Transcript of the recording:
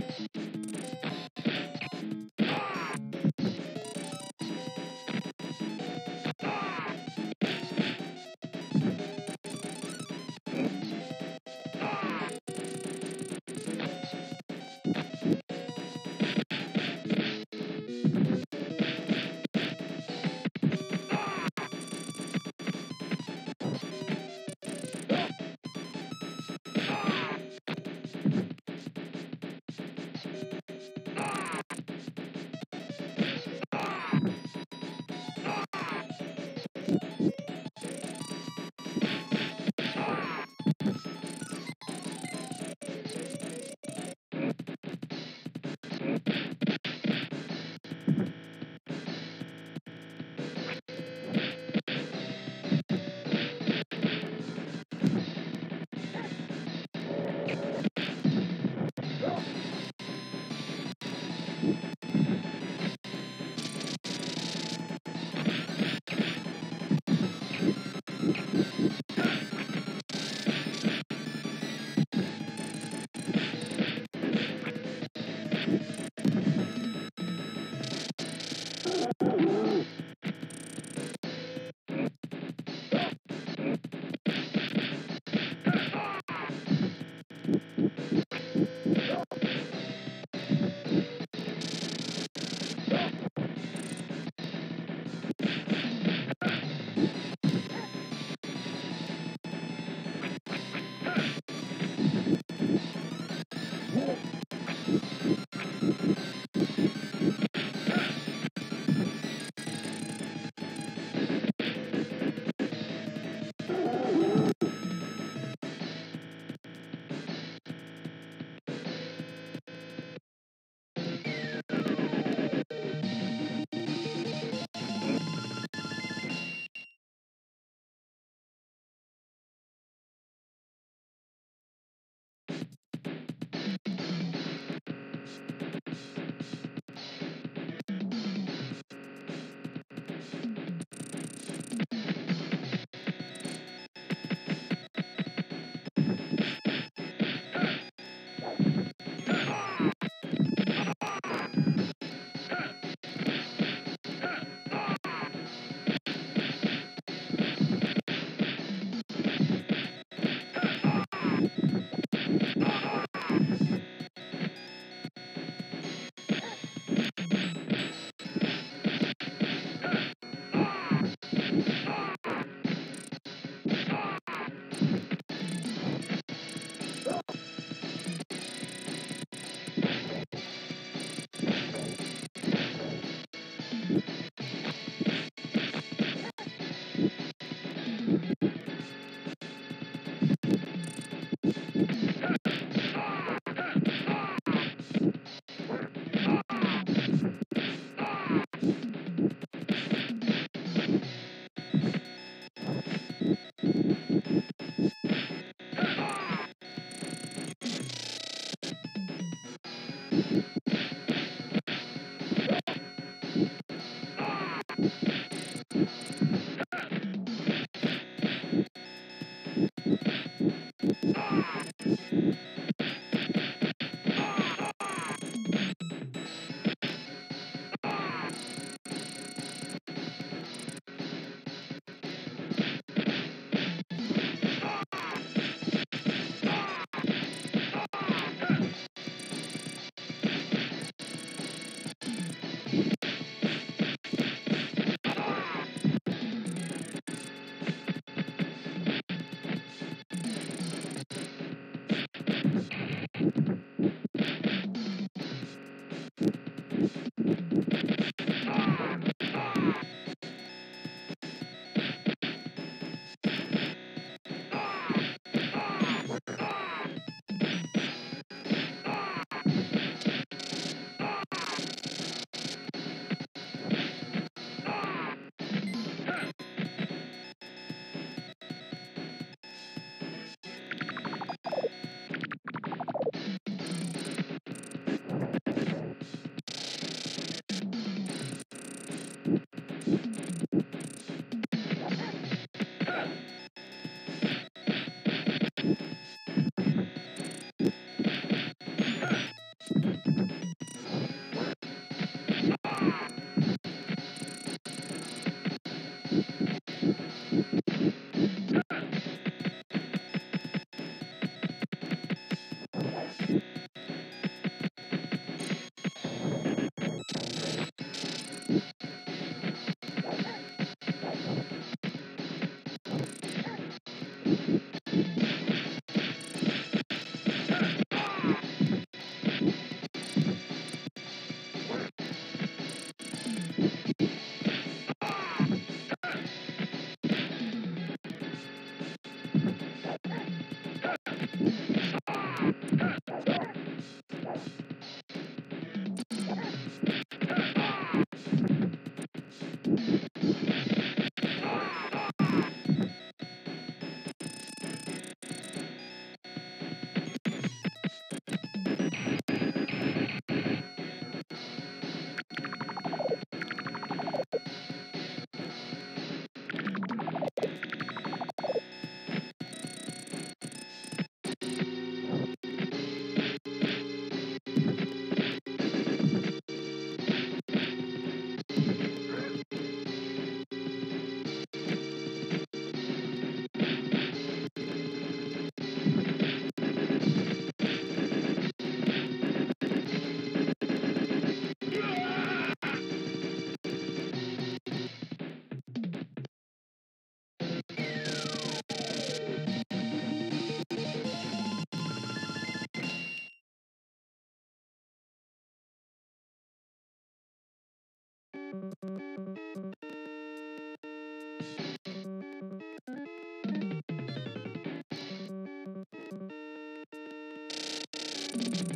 Peace. You